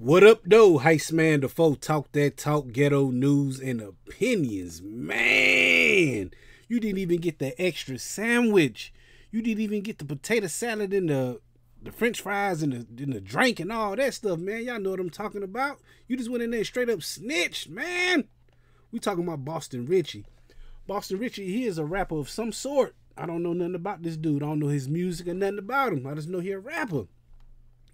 What up, though? Heist Man The Defoe talk that talk, ghetto news and opinions. Man, you didn't even get the extra sandwich. You didn't even get the potato salad and the the French fries and the, and the drink and all that stuff, man. Y'all know what I'm talking about. You just went in there straight up snitched, man. We talking about Boston Richey. Boston Richey, he is a rapper of some sort. I don't know nothing about this dude. I don't know his music or nothing about him. I just know he a rapper.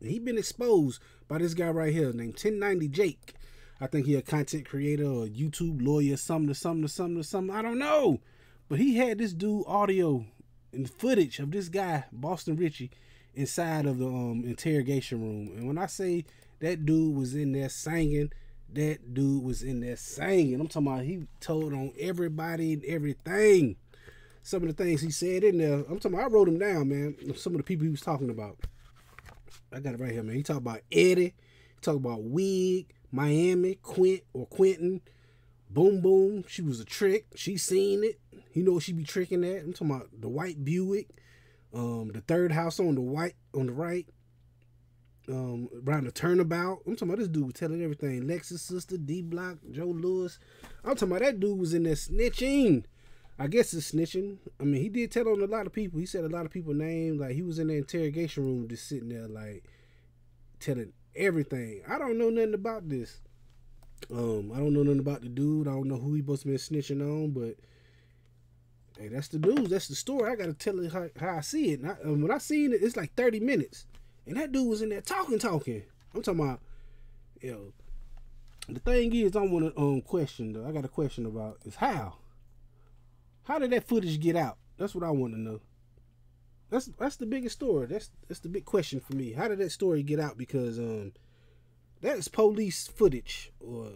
He been exposed by this guy right here named 1090 Jake. I think he a content creator or YouTube lawyer, something to something to something to something. I don't know. But he had this dude audio and footage of this guy, Boston Richey, inside of the um, interrogation room. And when I say that dude was in there singing, that dude was in there singing. I'm talking about he told on everybody and everything. Some of the things he said in there. I'm talking about I wrote him down, man. Some of the people he was talking about. I got it right here, man. He talked about Eddie. He talked about Wig, Miami, Quint or Quentin. Boom Boom. She was a trick. She seen it. He know she be tricking that. I'm talking about the white Buick. Um, the third house on the white on the right. Um, around the turnabout. I'm talking about this dude was telling everything. Lexus sister, D Block, Joe Lewis. I'm talking about that dude was in there snitching. I guess it's snitching. I mean, he did tell on a lot of people. He said a lot of people names. Like he was in the interrogation room, just sitting there, like telling everything. I don't know nothing about this. Um, I don't know nothing about the dude. I don't know who he supposed to be snitching on, but hey, that's the news. That's the story. I gotta tell it how, how I see it. I, um, when I seen it, it's like thirty minutes, and that dude was in there talking, talking. I'm talking about, you know. The thing is, I want to um question though. I got a question about is how. How did that footage get out? That's what I want to know. That's that's the biggest story. That's that's the big question for me. How did that story get out? Because um, that's police footage, or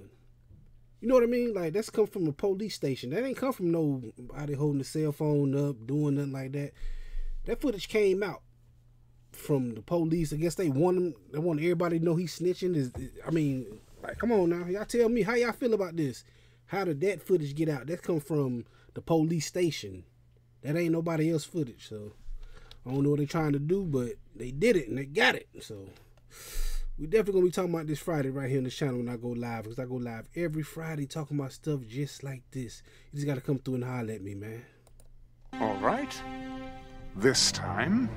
you know what I mean? Like that's come from a police station. That ain't come from nobody holding a cell phone up, doing nothing like that. That footage came out from the police. I guess they want them. They want everybody to know he's snitching. Is I mean, like, come on now, y'all tell me how y'all feel about this. How did that footage get out? That come from the police station. That ain't nobody else footage. So I don't know what they're trying to do, but they did it and they got it. So we definitely gonna be talking about this Friday right here on the channel when I go live because I go live every Friday talking about stuff just like this. You just gotta come through and holler at me, man. All right. This time,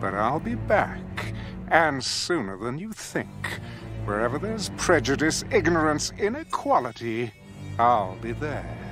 but I'll be back, and sooner than you think. Wherever there's prejudice, ignorance, inequality, I'll be there.